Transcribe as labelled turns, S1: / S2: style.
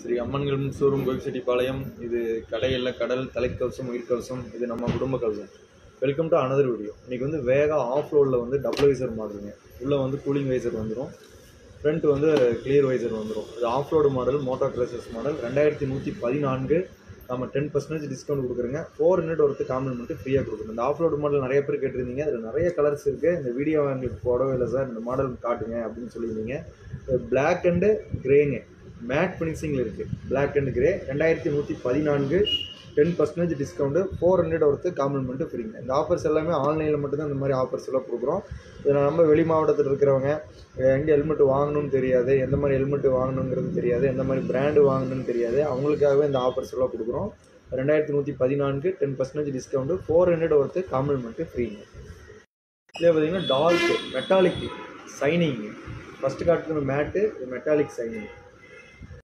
S1: Sri அம்மன்கள் showroom Gobichettipalayam இது கடையில் கடல் தலைக்கவசம் உயிர்கவசம் இது நம்ம குடும்ப கவசம். வெல்கம் டு அனதர் வீடியோ இன்னைக்கு வந்து வேகா ஆஃப் ரோடில் வந்து டபுள் வைசர் மாடலுங்க உள்ளே வந்து கூலிங் வைசர் வந்துடும் ஃப்ரண்ட் வந்து கிளியர் வைசர் வந்துடும் இது ஆஃப் ரோடு மாடல் மோட்டார் ட்ரெஸஸ் மாடல் ரெண்டாயிரத்தி நூற்றி பதினான்கு நம்ம டென் பர்சன்டேஜ் டிஸ்கவுண்ட் கொடுக்குறங்க. ஃபோர் ஹண்ட்ரட் ஒருத்து காம்ப்ளிமெண்ட்டு ஃப்ரீயாக கொடுக்குறோம். இந்த ஆஃப் ரோடு மாடல் நிறைய பேர் கேட்டிருந்தீங்க. அதில் நிறைய கலர்ஸ் இருக்குது இந்த வீடியோ எங்களுக்கு போடவே இல்லை சார். இந்த மாடல் காட்டுங்க அப்படின்னு சொல்லியிருந்தீங்க. பிளாக் அண்டு கிரேங்க மேட் ஃபினிஷிங்கில் இருக்குது பிளாக் அண்ட் கிரே ரெண்டாயிரத்தி நூற்றி பதினான்கு ten percentage discount four hundred ஒருத்து compliment ஃப்ரீங்க இந்த ஆஃபர்ஸ் எல்லாமே ஆன்லைனில் மட்டும்தான் இந்த மாதிரி ஆஃபர்ஸ் எல்லாம் கொடுக்குறோம். இதில் நம்ம வெளி மாவட்டத்தில் இருக்கிறவங்க எங்கே ஹெல்மெட் வாங்கணும்னு தெரியாது எந்த மாதிரி ஹெல்மெட் வாங்கணுங்கிறது தெரியாது எந்த மாதிரி பிராண்டு வாங்கணும்னு தெரியாது. அவங்களுக்காகவே இந்த ஆஃபர்ஸ் எல்லாம் கொடுக்குறோம். ரெண்டாயிரத்தி நூற்றி பதினான்கு ten percentage discount four hundred ஒருத்து compliment ஃப்ரீங்க இதே பார்த்தீங்கன்னா டால்க்கு மெட்டாலிக் சைனிங்கு ஃபஸ்ட்டு காட்டுறது மேட்டு மெட்டாலிக் சைனிங்